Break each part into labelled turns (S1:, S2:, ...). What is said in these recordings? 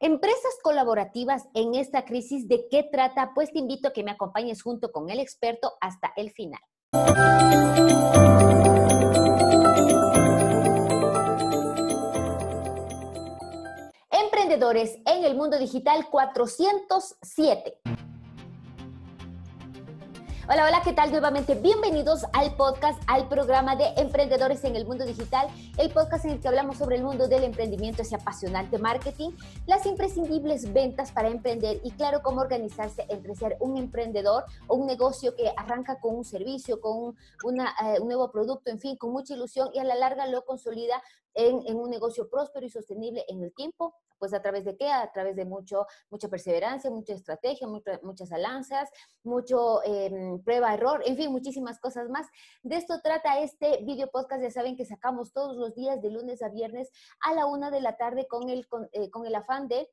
S1: Empresas colaborativas en esta crisis, ¿de qué trata? Pues te invito a que me acompañes junto con el experto hasta el final. Emprendedores en el mundo digital 407. Hola, hola, ¿qué tal? Nuevamente, bienvenidos al podcast, al programa de Emprendedores en el Mundo Digital, el podcast en el que hablamos sobre el mundo del emprendimiento, ese apasionante marketing, las imprescindibles ventas para emprender y claro, cómo organizarse entre ser un emprendedor o un negocio que arranca con un servicio, con eh, un nuevo producto, en fin, con mucha ilusión y a la larga lo consolida en, un negocio próspero y sostenible en el tiempo, pues a través de qué? A través de mucho, mucha perseverancia, mucha estrategia, muchas alianzas, mucho em, prueba-error, en fin, muchísimas cosas más. De esto trata este video podcast, ya saben que sacamos todos los días de lunes a viernes a la una de la tarde con el, con, eh, el afán de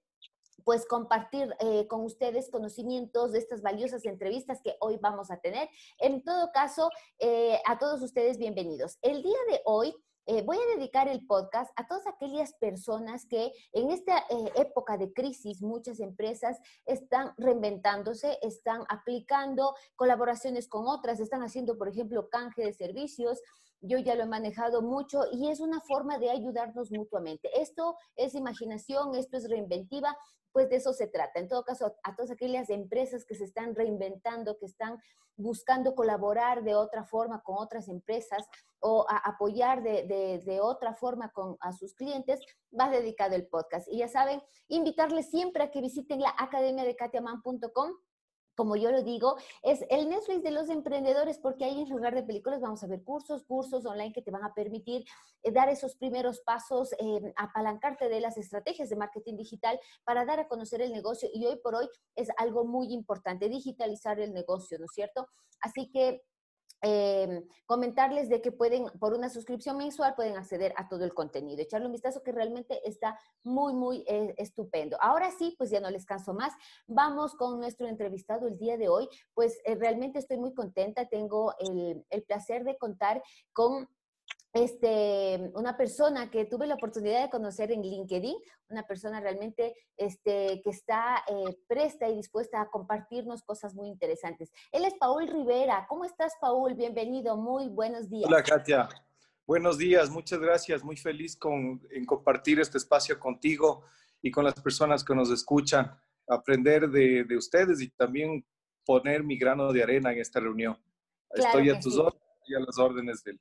S1: pues compartir eh, con ustedes conocimientos de estas valiosas entrevistas que hoy vamos a tener. En todo caso, eh, a todos ustedes bienvenidos. El día de hoy eh, voy a dedicar el podcast a todas aquellas personas que en esta eh, época de crisis muchas empresas están reinventándose, están aplicando colaboraciones con otras, están haciendo, por ejemplo, canje de servicios. Yo ya lo he manejado mucho y es una forma de ayudarnos mutuamente. Esto es imaginación, esto es reinventiva, pues de eso se trata. En todo caso, a todas aquellas empresas que se están reinventando, que están buscando colaborar de otra forma con otras empresas o apoyar de, otra forma con, a sus clientes, va dedicado el podcast. Y ya saben, invitarles siempre a que visiten la academia de como yo lo digo, es el Netflix de los emprendedores, porque ahí en lugar de películas vamos a ver cursos, cursos online que te van a permitir eh, dar esos primeros pasos, eh, apalancarte de las estrategias de marketing digital para dar a conocer el negocio. Y hoy por hoy es algo muy importante, digitalizar el negocio, ¿no es cierto? Así que Em, comentarles de que pueden, por una suscripción mensual, pueden acceder a todo el contenido. Echarle un vistazo que realmente está muy, muy eh, estupendo. Ahora sí, pues ya no les canso más. Vamos con nuestro entrevistado el día de hoy. Pues eh, realmente estoy muy contenta. Tengo el, el placer de contar con este, una persona que tuve la oportunidad de conocer en LinkedIn, una persona realmente este, que está eh, presta y dispuesta a compartirnos cosas muy interesantes. Él es Paul Rivera. ¿Cómo estás, Paul? Bienvenido. Muy buenos días.
S2: Hola, Katia. Buenos días. Muchas gracias. Muy feliz con, en compartir este espacio contigo y con las personas que nos escuchan. Aprender de, de ustedes y también poner mi grano de arena en esta reunión. Estoy a tus órdenes y a las órdenes del,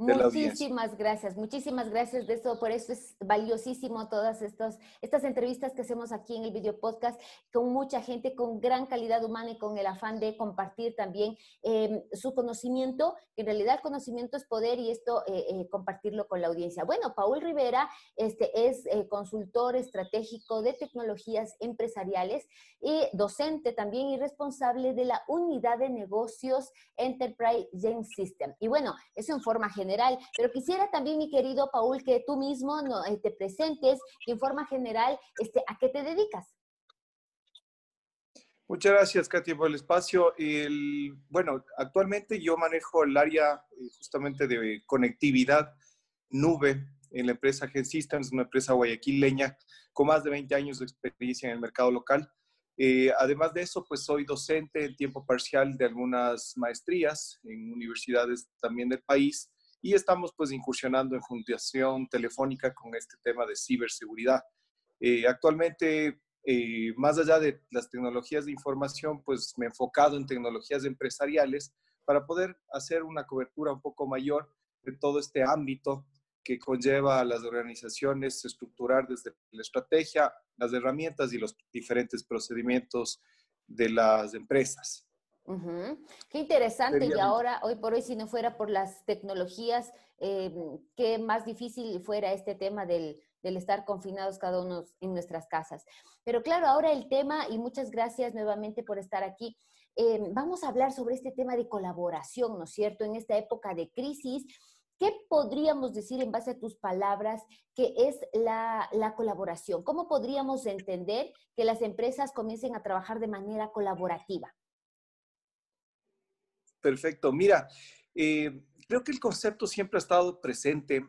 S1: Muchísimas gracias, muchísimas gracias de eso, por eso es valiosísimo todas estos, estas entrevistas que hacemos aquí en el video podcast con mucha gente con gran calidad humana y con el afán de compartir también em, su conocimiento, que en realidad el conocimiento es poder y esto eh, eh, compartirlo con la audiencia. Bueno, Paul Rivera este, es eh, consultor estratégico de tecnologías empresariales y docente también y responsable de la unidad de negocios Enterprise Gen System. Y bueno, eso en forma general pero quisiera también, mi querido Paul, que tú mismo no, eh, te presentes en forma general este, a qué te dedicas.
S2: Muchas gracias, Katia, por el espacio. El, bueno, actualmente yo manejo el área eh, justamente de conectividad nube en la empresa Gen Systems, una empresa guayaquileña con más de 20 años de experiencia en el mercado local. Eh, además de eso, pues soy docente en tiempo parcial de algunas maestrías en universidades también del país y estamos pues incursionando en fundación telefónica con este tema de ciberseguridad. Eh, actualmente, eh, más allá de las tecnologías de información, pues me he enfocado en tecnologías empresariales para poder hacer una cobertura un poco mayor de todo este ámbito que conlleva a las organizaciones estructurar desde la estrategia, las herramientas y los diferentes procedimientos de las empresas.
S1: Qué interesante. Y ahora, hoy por hoy, si no fuera por las tecnologías, eh, qué más difícil fuera este tema del, estar confinados cada uno en nuestras casas. Pero claro, ahora el tema, y muchas gracias nuevamente por estar aquí. Eh, vamos a hablar sobre este tema de colaboración, ¿no es cierto? En esta época de crisis, ¿qué podríamos decir en base a tus palabras que es la, la, colaboración? ¿Cómo podríamos entender que las empresas comiencen a trabajar de manera colaborativa?
S2: Perfecto. Mira, eh, creo que el concepto siempre ha estado presente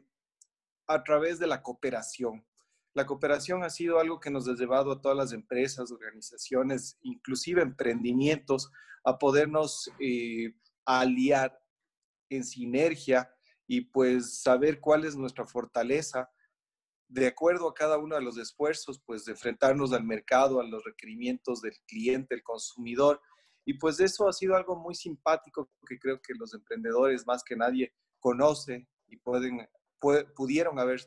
S2: a través de la cooperación. La cooperación ha sido algo que nos ha llevado a todas las empresas, organizaciones, inclusive emprendimientos, a podernos eh, aliar en sinergia y pues saber cuál es nuestra fortaleza de acuerdo a cada uno de los esfuerzos, pues de enfrentarnos al mercado, a los requerimientos del cliente, el consumidor. Y pues eso ha sido algo muy simpático que creo que los emprendedores más que nadie conocen y pueden, pudieron haber,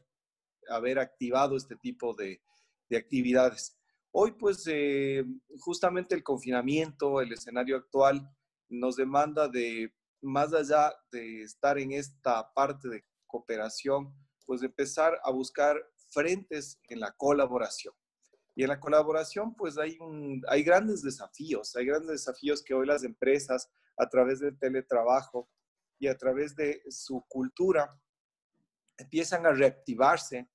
S2: haber activado este tipo de, de actividades. Hoy pues eh, justamente el confinamiento, el escenario actual nos demanda de más allá de estar en esta parte de cooperación, pues empezar a buscar frentes en la colaboración. Y en la colaboración, pues hay, hay grandes desafíos, hay grandes desafíos que hoy las empresas, a través del teletrabajo y a través de su cultura, empiezan a reactivarse,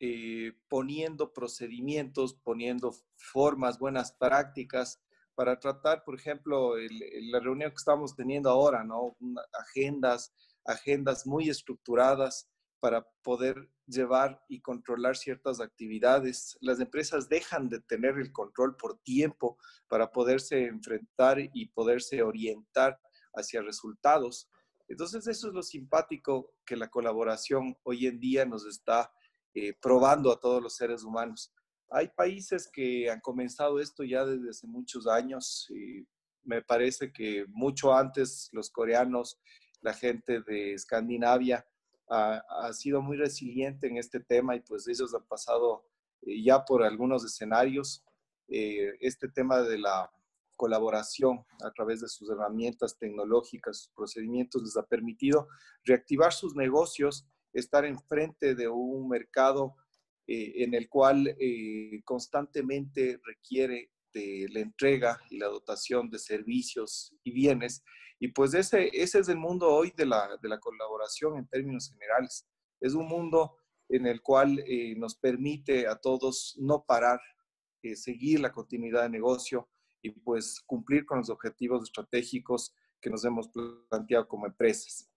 S2: eh, poniendo procedimientos, poniendo formas, buenas prácticas para tratar, por ejemplo, la reunión que estamos teniendo ahora, ¿no? Agendas, agendas muy estructuradas para poder llevar y controlar ciertas actividades. Las empresas dejan de tener el control por tiempo para poderse enfrentar y poderse orientar hacia resultados. Entonces, eso es lo simpático que la colaboración hoy en día nos está eh, probando a todos los seres humanos. Hay países que han comenzado esto ya desde hace muchos años y me parece que mucho antes los coreanos, la gente de Escandinavia, ha, sido muy resiliente en este tema y pues ellos han pasado eh, ya por algunos escenarios. Eh, este tema de la colaboración a través de sus herramientas tecnológicas, sus procedimientos, les ha permitido reactivar sus negocios, estar enfrente de un mercado eh, en el cual constantemente requiere de la entrega y la dotación de servicios y bienes y pues ese, ese es el mundo hoy de la, de la colaboración en términos generales. Es un mundo en el cual eh, nos permite a todos no parar, eh, seguir la continuidad de negocio y pues cumplir con los objetivos estratégicos que nos hemos planteado como empresas.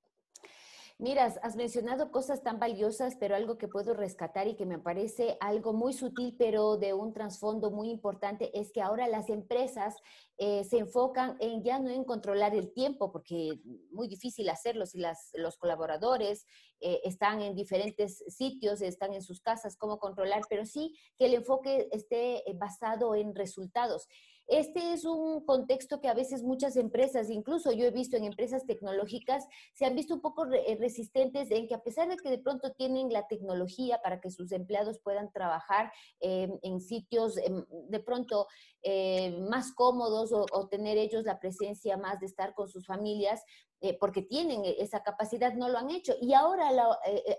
S1: Mira, has mencionado cosas tan valiosas, pero algo que puedo rescatar y que me parece algo muy sutil, pero de un trasfondo muy importante, es que ahora las empresas eh, se enfocan en ya no en controlar el tiempo, porque es muy difícil hacerlo si las, los colaboradores eh, están en diferentes sitios, están en sus casas, cómo controlar, pero sí que el enfoque esté eh, basado en resultados. Este es un contexto que a veces muchas empresas, incluso yo he visto en empresas tecnológicas, se han visto un poco eh, resistentes en que a pesar de que de pronto tienen la tecnología para que sus empleados puedan trabajar em, en sitios em, de pronto eh, más cómodos o, tener ellos la presencia más de estar con sus familias, eh, porque tienen esa capacidad, no lo han hecho. Y ahora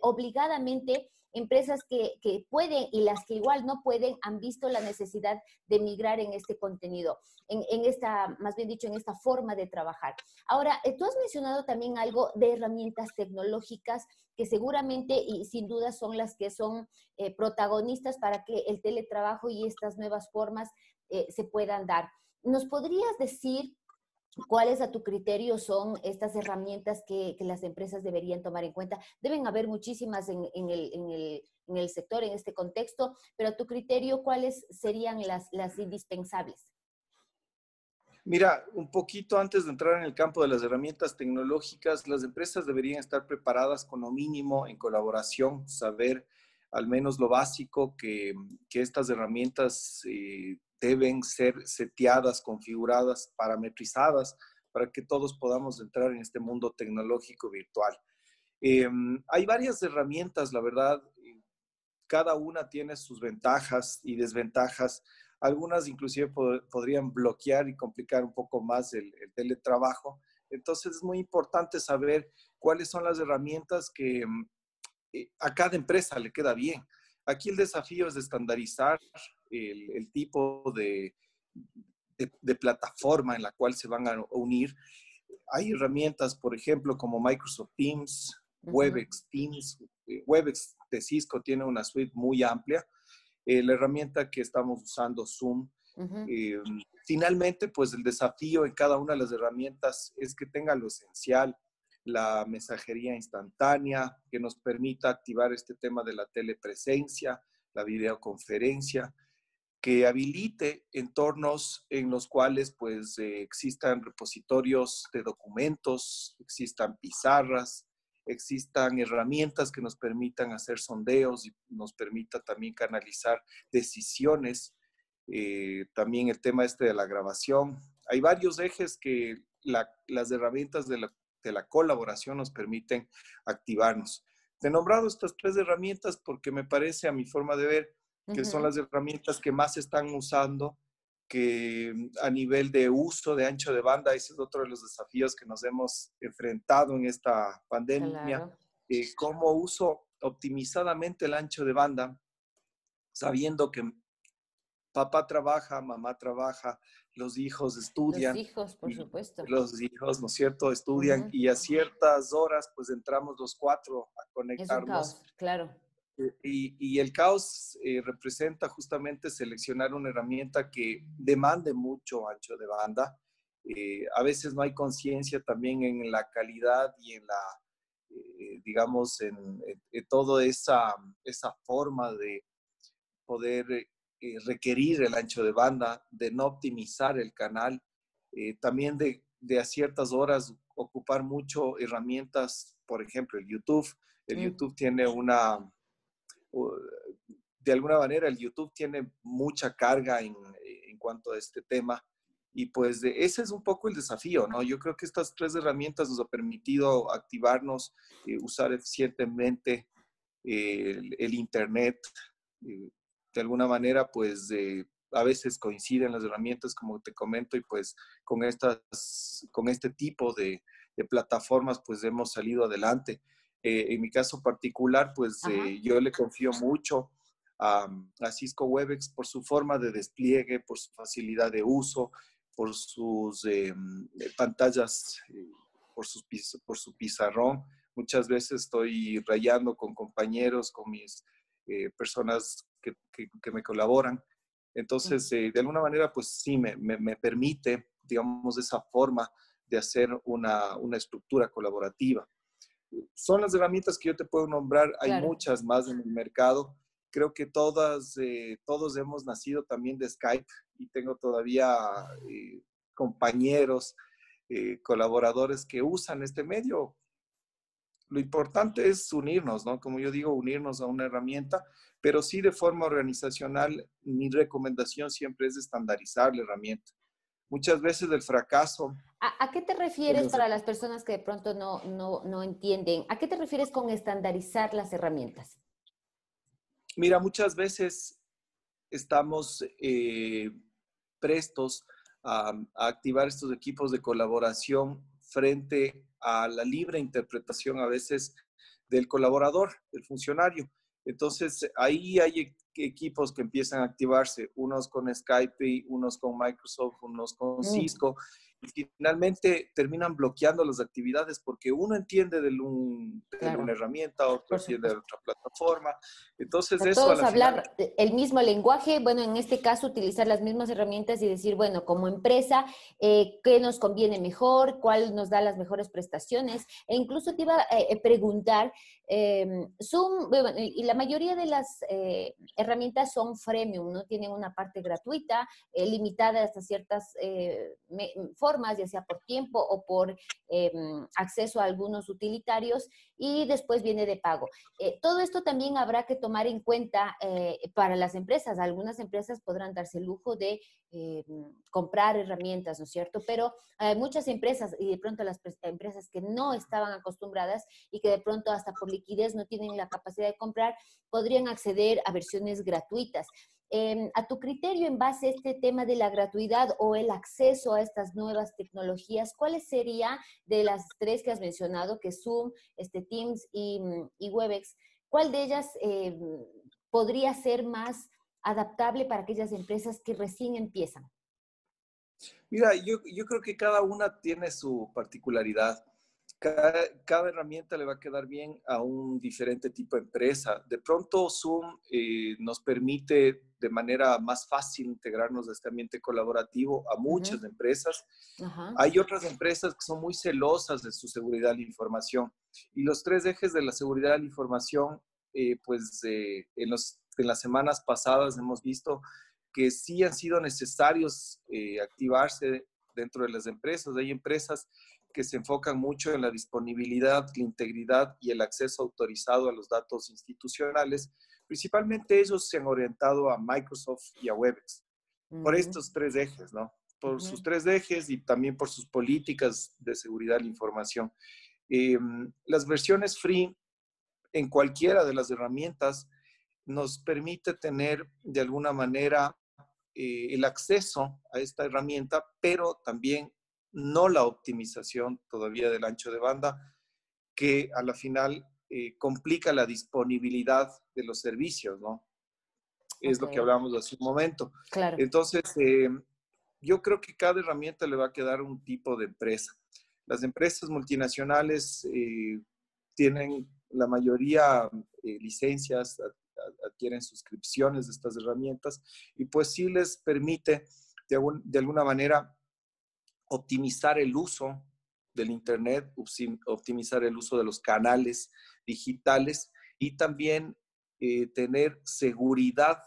S1: obligadamente empresas que, pueden y las que igual no pueden han visto la necesidad de migrar en este contenido, en, esta, más bien dicho, en esta forma de trabajar. Ahora, eh, tú has mencionado también algo de herramientas tecnológicas que seguramente y sin duda son las que son eh, protagonistas para que el teletrabajo y estas nuevas formas eh, se puedan dar. ¿Nos podrías decir ¿Cuáles a tu criterio son estas herramientas que, las empresas deberían tomar en cuenta? Deben haber muchísimas en, el, sector, en este contexto, pero a tu criterio, ¿cuáles serían las, las indispensables?
S2: Mira, un poquito antes de entrar en el campo de las herramientas tecnológicas, las empresas deberían estar preparadas con lo mínimo en colaboración, saber al menos lo básico que, estas herramientas eh, deben ser seteadas, configuradas, parametrizadas para que todos podamos entrar en este mundo tecnológico virtual. Em, hay varias herramientas, la verdad, cada una tiene sus ventajas y desventajas. Algunas inclusive podrían bloquear y complicar un poco más el, el, teletrabajo. Entonces es muy importante saber cuáles son las herramientas que em, eh, a cada empresa le queda bien. Aquí el desafío es estandarizar el, tipo de, de, plataforma en la cual se van a unir. Hay herramientas, por ejemplo, como Microsoft Teams, Webex Teams. Eh, Webex de Cisco tiene una suite muy amplia. Eh, la herramienta que estamos usando, Zoom. Eh, finalmente, pues el desafío en cada una de las herramientas es que tenga lo esencial, la mensajería instantánea, que nos permita activar este tema de la telepresencia, la videoconferencia, que habilite entornos en los cuales pues eh, existan repositorios de documentos, existan pizarras, existan herramientas que nos permitan hacer sondeos y nos permita también canalizar decisiones. Eh, también el tema este de la grabación. Hay varios ejes que las herramientas de la, colaboración nos permiten activarnos. He nombrado estas tres herramientas porque me parece, a mi forma de ver, que son las herramientas que más se están usando, que mm, a nivel de uso de ancho de banda, ese es otro de los desafíos que nos hemos enfrentado en esta pandemia, eh, cómo uso optimizadamente el ancho de banda, sabiendo que papá trabaja, mamá trabaja, los hijos estudian.
S1: Los hijos, por supuesto.
S2: Los hijos, ¿no es cierto?, estudian y a ciertas horas pues entramos los cuatro a conectarnos.
S1: Es un caos, claro.
S2: Eh, y, y el caos eh, representa justamente seleccionar una herramienta que demande mucho ancho de banda. Eh, a veces no hay conciencia también en la calidad y en la, digamos, en, en, toda esa, esa forma de poder requerir el ancho de banda, de no optimizar el canal, también de, de, a ciertas horas ocupar mucho herramientas, por ejemplo, el YouTube. El mm. YouTube tiene una, de alguna manera el YouTube tiene mucha carga en, en cuanto a este tema. Y pues ese es un poco el desafío, ¿no? Yo creo que estas tres herramientas nos han permitido activarnos, eh, usar eficientemente el, el, Internet. Eh, de alguna manera, pues a veces coinciden las herramientas, como te comento, y pues con, estas, con este tipo de, de plataformas, pues hemos salido adelante. Eh, en mi caso particular, pues eh, yo le confío mucho a, Cisco Webex por su forma de despliegue, por su facilidad de uso, por sus eh, pantallas, por, sus, por su pizarrón. Muchas veces estoy rayando con compañeros, con mis personas que, que, me colaboran. Entonces, de alguna manera, pues sí, me, me, me, permite, digamos, esa forma de hacer una, una estructura colaborativa son las herramientas que yo te puedo nombrar, hay muchas más en el mercado. Creo que todas, eh, todos hemos nacido también de Skype y tengo todavía eh, compañeros, eh, colaboradores que usan este medio. Lo importante es unirnos, ¿no? Como yo digo, unirnos a una herramienta, pero sí de forma organizacional, mi recomendación siempre es estandarizar la herramienta. Muchas veces el fracaso
S1: ¿A, qué te refieres para las personas que de pronto no, no, no, entienden? ¿A qué te refieres con estandarizar las herramientas?
S2: Mira, muchas veces estamos eh, prestos a, a, activar estos equipos de colaboración frente a la libre interpretación a veces del colaborador, del funcionario. Entonces, ahí hay equipos que empiezan a activarse, unos con Skype, unos con Microsoft, unos con mm. Cisco, finalmente terminan bloqueando las actividades porque uno entiende de, un, una herramienta, otro entiende de otra plataforma. Entonces, eso.
S1: Todos hablar el mismo lenguaje, bueno, en este caso, utilizar las mismas herramientas y decir, bueno, como empresa, eh, ¿qué nos conviene mejor? ¿Cuál nos da las mejores prestaciones? E incluso te iba a eh, preguntar, eh, Zoom, y la mayoría de las eh, herramientas son freemium, ¿no? Tienen una parte gratuita, limitada hasta ciertas formas ya sea por tiempo o por em, acceso a algunos utilitarios, y después viene de pago. Eh, todo esto también habrá que tomar en cuenta eh, para las empresas. Algunas empresas podrán darse el lujo de em, comprar herramientas, ¿no es cierto? Pero muchas empresas y de pronto las empresas que no estaban acostumbradas y que de pronto hasta por liquidez no tienen la capacidad de comprar, podrían acceder a versiones gratuitas. Em, a tu criterio, en base a este tema de la gratuidad o el acceso a estas nuevas tecnologías, ¿cuáles serían de las tres que has mencionado, que Zoom, este Teams y, Webex, cuál de ellas em, podría ser más adaptable para aquellas empresas que recién empiezan?
S2: Mira, yo, yo creo que cada una tiene su particularidad cada, herramienta le va a quedar bien a un diferente tipo de empresa. De pronto Zoom eh, nos permite de manera más fácil integrarnos a este ambiente colaborativo a muchas empresas. Hay otras empresas que son muy celosas de su seguridad de la información. Y los tres ejes de la seguridad de la información, eh, pues eh, en los en las semanas pasadas hemos visto que sí han sido necesarios eh, activarse dentro de las empresas. Hay empresas que se enfocan mucho en la disponibilidad, la integridad y el acceso autorizado a los datos institucionales. Principalmente ellos se han orientado a Microsoft y a Webex por estos tres ejes, ¿no? Por sus tres ejes y también por sus políticas de seguridad de la información. Em, las versiones free en cualquiera de las herramientas nos permite tener de alguna manera eh, el acceso a esta herramienta, pero también no la optimización todavía del ancho de banda, que a la final eh, complica la disponibilidad de los servicios, ¿no? Es lo que hablamos hace un momento. Claro. Entonces, eh, yo creo que cada herramienta le va a quedar un tipo de empresa. Las empresas multinacionales tienen la mayoría licencias, adquieren suscripciones de estas herramientas y pues sí les permite de, alguna manera optimizar el uso del Internet, optimizar el uso de los canales digitales y también eh, tener seguridad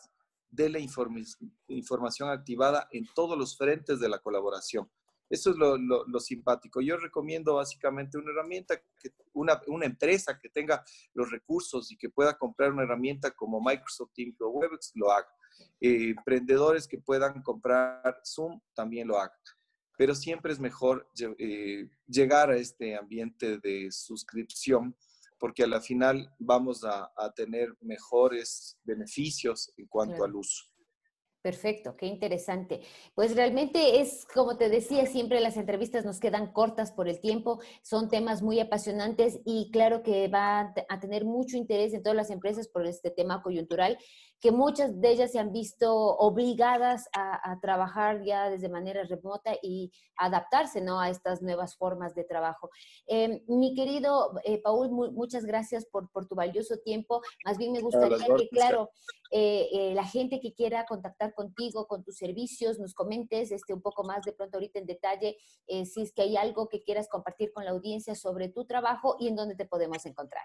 S2: de la información activada en todos los frentes de la colaboración. Eso es lo, simpático. Yo recomiendo básicamente una herramienta, que, una, empresa que tenga los recursos y que pueda comprar una herramienta como Microsoft Teams o Webex, lo haga. Eh, emprendedores que puedan comprar Zoom, también lo hagan. Pero siempre es mejor eh, llegar a este ambiente de suscripción porque a la final vamos a, tener mejores beneficios en cuanto al uso.
S1: Perfecto, qué interesante. Pues realmente es, como te decía, siempre las entrevistas nos quedan cortas por el tiempo, son temas muy apasionantes y claro que va a tener mucho interés en todas las empresas por este tema coyuntural que muchas de ellas se han visto obligadas a, trabajar ya desde manera remota y adaptarse ¿no? a estas nuevas formas de trabajo. Em, mi querido eh, Paul, muchas gracias por, por, tu valioso tiempo. Más bien me gustaría que, claro, eh, eh, la gente que quiera contactar contigo, con tus servicios, nos comentes este, un poco más de pronto ahorita en detalle si es que hay algo que quieras compartir con la audiencia sobre tu trabajo y en dónde te podemos encontrar.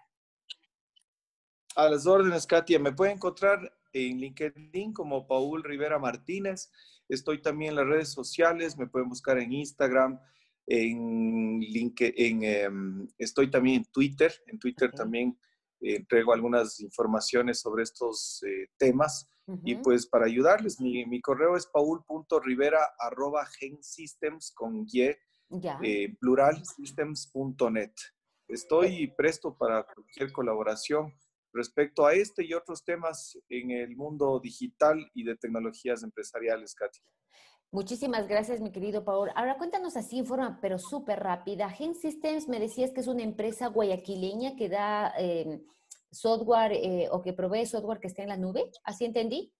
S2: A las órdenes, Katia. Me puede encontrar en LinkedIn como Paul Rivera Martínez. Estoy también en las redes sociales, me pueden buscar en Instagram, en LinkedIn, em, estoy también en Twitter. En Twitter también eh, entrego algunas informaciones sobre estos eh, temas. Y pues para ayudarles, mi, correo es paul.rivera.gensystems con y, eh, pluralsystems.net. Estoy presto para cualquier colaboración respecto a este y otros temas en el mundo digital y de tecnologías empresariales, Katy.
S1: Muchísimas gracias, mi querido Paul. Ahora cuéntanos así en forma, pero súper rápida. Gen Systems, me decías que es una empresa guayaquileña que da em, software eh, o que provee software que está en la nube. ¿Así entendí?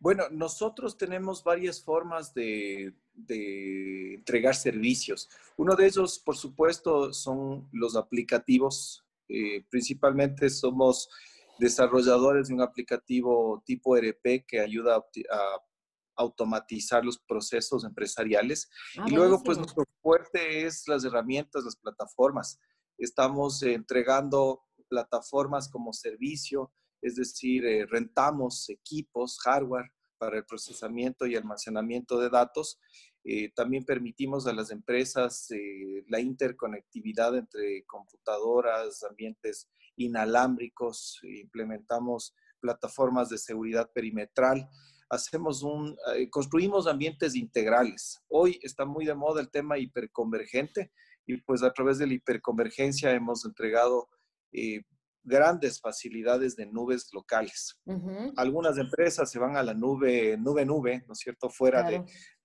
S2: Bueno, nosotros tenemos varias formas de, de entregar servicios. Uno de ellos, por supuesto, son los aplicativos eh, principalmente somos desarrolladores de un aplicativo tipo ERP que ayuda a, automatizar los procesos empresariales. Ah, y luego, pues nuestro fuerte es las herramientas, las plataformas. Estamos entregando plataformas como servicio, es decir, eh, rentamos equipos, hardware para el procesamiento y almacenamiento de datos eh, también permitimos a las empresas eh, la interconectividad entre computadoras, ambientes inalámbricos, implementamos plataformas de seguridad perimetral, hacemos un, eh, construimos ambientes integrales. Hoy está muy de moda el tema hiperconvergente y pues a través de la hiperconvergencia hemos entregado grandes facilidades de nubes locales. Algunas empresas se van a la nube, nube, nube, ¿no es cierto? Fuera de,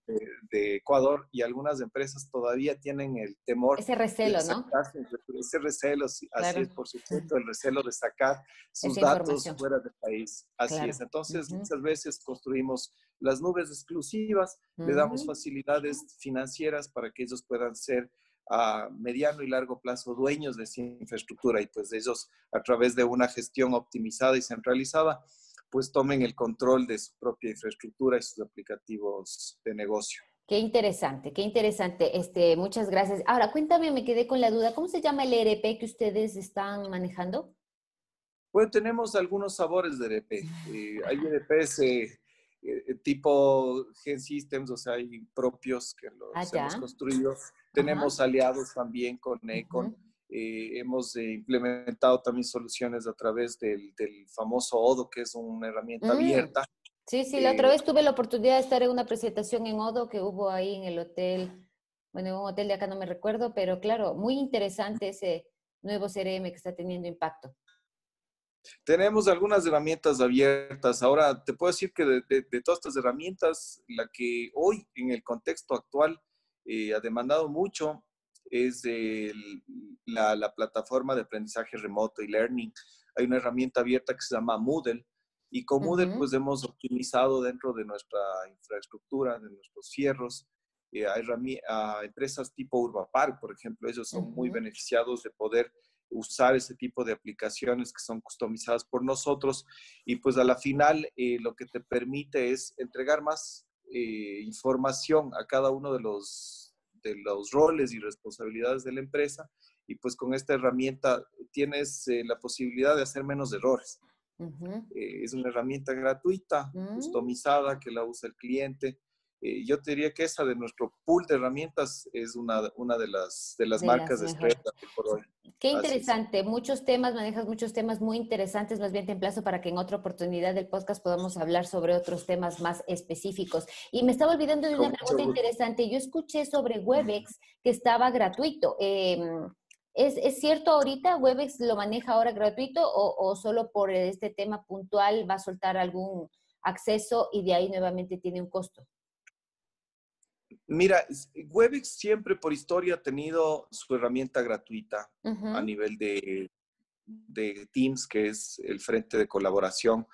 S2: de, Ecuador y algunas empresas todavía tienen el temor.
S1: Ese recelo, ¿no?
S2: Ese recelo, así es, por supuesto, el recelo de sacar sus datos fuera del país. Así es. Entonces, muchas veces construimos las nubes exclusivas, le damos facilidades financieras para que ellos puedan ser a mediano y largo plazo dueños de esa infraestructura y pues ellos a través de una gestión optimizada y centralizada pues tomen el control de su propia infraestructura y sus aplicativos de negocio.
S1: Qué interesante, qué interesante. Este, muchas gracias. Ahora, cuéntame, me quedé con la duda, ¿cómo se llama el ERP que ustedes están manejando?
S2: Bueno, tenemos algunos sabores de EDP. Eh, hay EDPs eh, eh, tipo Gen Systems, o sea, hay propios que los ah, hemos construido. Tenemos aliados también con Econ. Hemos implementado también soluciones a través del, famoso Odo, que es una herramienta mm. abierta.
S1: Sí, sí, la otra vez tuve la oportunidad de estar en una presentación en Odo que hubo ahí en el hotel, bueno, en un hotel de acá no me recuerdo, pero claro, muy interesante ese nuevo CRM que está teniendo impacto.
S2: Tenemos algunas herramientas abiertas. Ahora, te puedo decir que de, todas estas herramientas, la que hoy en el contexto actual eh, ha demandado mucho es la, plataforma de aprendizaje remoto y learning. Hay una herramienta abierta que se llama Moodle y con Moodle pues hemos optimizado dentro de nuestra infraestructura, de nuestros fierros, eh, a, empresas tipo Urbapark, por ejemplo, ellos son muy beneficiados de poder usar ese tipo de aplicaciones que son customizadas por nosotros y pues a la final eh, lo que te permite es entregar más eh, información a cada uno de los, de los roles y responsabilidades de la empresa y pues con esta herramienta tienes eh, la posibilidad de hacer menos errores. es una herramienta gratuita, mm. customizada, que la usa el cliente eh, yo te diría que esa de nuestro pool de herramientas es una, una de las, de las marcas de estrella por hoy.
S1: Qué interesante, muchos temas, manejas muchos temas muy interesantes, más bien te emplazo para que en otra oportunidad del podcast podamos hablar sobre otros temas más específicos. Y me estaba olvidando de una pregunta interesante, yo escuché sobre Webex que estaba gratuito. Em, ¿Es, ¿Es, cierto ahorita Webex lo maneja ahora gratuito o, o, solo por este tema puntual va a soltar algún acceso y de ahí nuevamente tiene un costo?
S2: Mira, Webex siempre por historia ha tenido su herramienta gratuita a nivel de, Teams, que es el frente de colaboración.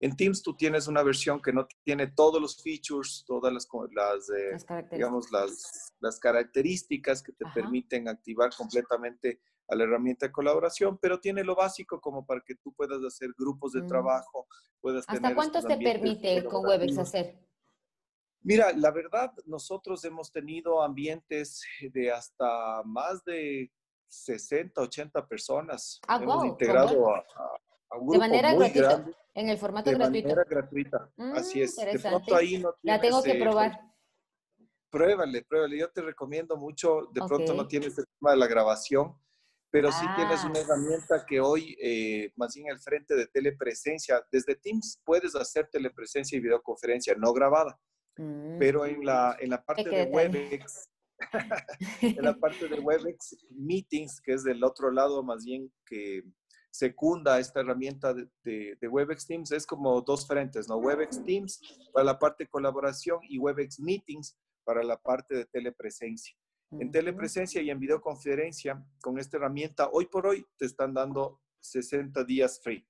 S2: En Teams tú tienes una versión que no tiene todos los features, todas las, las, digamos, las, características que te permiten activar completamente a la herramienta de colaboración, pero tiene lo básico como para que tú puedas hacer grupos de mm. trabajo, puedas
S1: ¿Hasta cuántos te permite con Webex hacer?
S2: Mira, la verdad, nosotros hemos tenido ambientes de hasta más de 60, 80 personas.
S1: Ah,
S2: hemos integrado a, un grupo de manera muy gratuita, grande,
S1: en el formato gratuito.
S2: De manera gratuita, así es.
S1: De pronto ahí no La tengo que probar.
S2: pruébale, pruébale. Yo te recomiendo mucho. De pronto no tienes el tema de la grabación, pero sí tienes una ah. herramienta que hoy, eh, más bien al frente de telepresencia, desde Teams puedes hacer telepresencia y videoconferencia no grabada. Mm. Pero en la, en la parte de Webex, en la parte de Webex Meetings, que es del otro lado más bien que secunda esta herramienta de, de, Webex Teams, es como dos frentes, ¿no? Webex Teams para la parte de colaboración y Webex Meetings para la parte de telepresencia. En telepresencia y en videoconferencia, con esta herramienta, hoy por hoy te están dando 60 días free.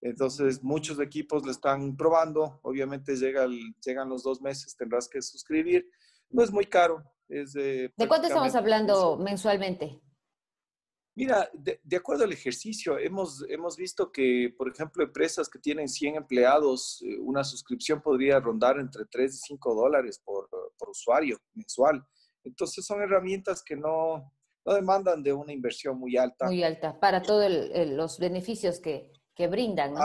S2: Entonces, muchos equipos lo están probando. Obviamente, llega llegan los dos meses, tendrás que suscribir. No es muy caro. Es
S1: ¿De cuánto estamos hablando mensualmente?
S2: Mira, de, acuerdo al ejercicio, hemos, hemos visto que, por ejemplo, empresas que tienen 100 empleados, eh, una suscripción podría rondar entre 3 y 5 dólares por, por usuario mensual. Entonces, son herramientas que no, no demandan de una inversión muy alta.
S1: Muy alta, para todos los beneficios que, que brindan. ¿no?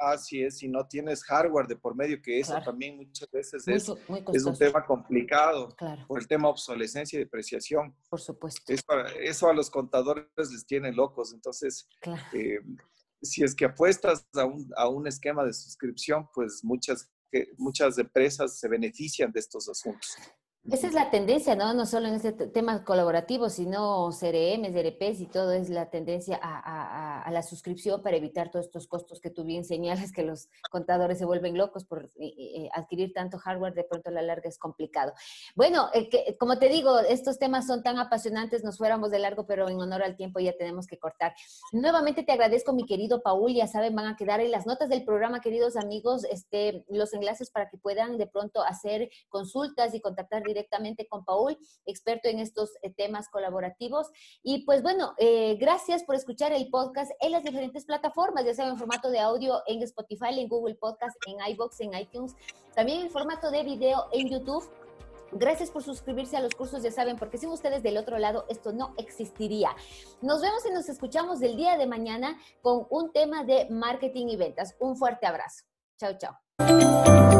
S2: Así, es, si no tienes hardware de por medio, que eso también muchas veces es, es, un tema complicado por el tema obsolescencia y depreciación.
S1: Por supuesto.
S2: eso a los contadores les tiene locos. Entonces, eh, si es que apuestas a un, a un esquema de suscripción, pues muchas, muchas empresas se benefician de estos asuntos.
S1: Esa es la tendencia, ¿no? No solo en este tema colaborativo, sino CRM, DRPs y todo es la tendencia a, la suscripción para evitar todos estos costos que tú bien señalas, que los contadores se vuelven locos por eh, eh, adquirir tanto hardware, de pronto a la larga es complicado. Bueno, eh, como te digo, estos temas son tan apasionantes, nos fuéramos de largo, pero en honor al tiempo ya tenemos que cortar. Nuevamente te agradezco, mi querido Paul, ya saben, van a quedar en las notas del programa, queridos amigos, este, los enlaces para que puedan de pronto hacer consultas y contactar directamente con Paul, experto en estos eh, temas colaborativos. Y pues bueno, eh, gracias por escuchar el podcast en las diferentes plataformas, ya sea en formato de audio en Spotify, en Google Podcast, en iBox, en iTunes, también en formato de video en YouTube Gracias por suscribirse a los cursos, ya saben, porque sin ustedes del otro lado esto no existiría. Nos vemos y nos escuchamos el día de mañana con un tema de marketing y ventas. Un fuerte abrazo. Chao, chao.